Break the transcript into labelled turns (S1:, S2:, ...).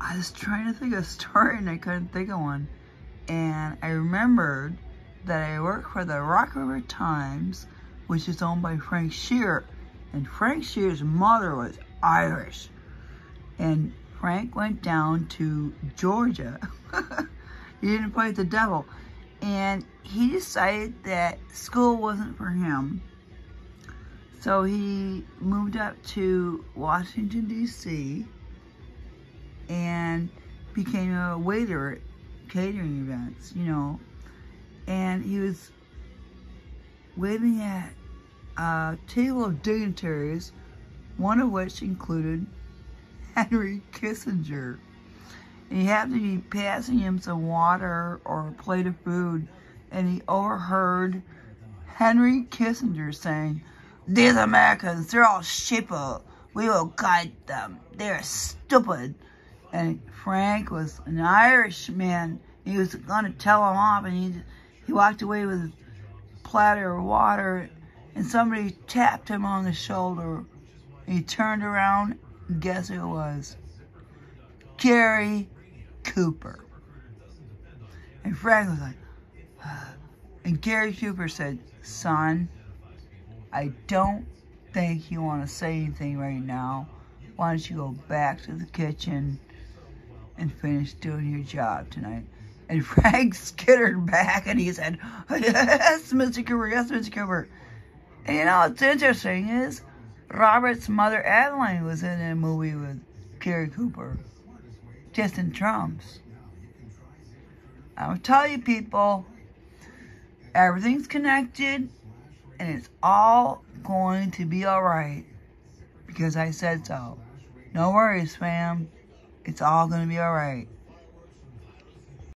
S1: I was trying to think of a story and I couldn't think of one. And I remembered that I worked for the Rock River Times, which is owned by Frank Shearer. And Frank Shearer's mother was Irish. And Frank went down to Georgia. he didn't fight the devil. And he decided that school wasn't for him. So he moved up to Washington, D.C. and became a waiter at catering events, you know. And he was waiting at a table of dignitaries, one of which included Henry Kissinger. And he happened to be passing him some water or a plate of food, and he overheard Henry Kissinger saying, These Americans, they're all sheeple. We will guide them. They're stupid. And Frank was an Irishman. He was going to tell him off, and he, he walked away with a platter of water, and somebody tapped him on the shoulder. He turned around, guess who it was? Gary Cooper. And Frank was like, and Gary Cooper said, son, I don't think you want to say anything right now. Why don't you go back to the kitchen and finish doing your job tonight? And Frank skittered back and he said, yes, Mr. Cooper, yes, Mr. Cooper. And you know, what's interesting is Robert's mother, Adeline, was in a movie with Gary Cooper, Distant Drums. I'll tell you people, everything's connected and it's all going to be alright because I said so. No worries, fam. It's all to be alright.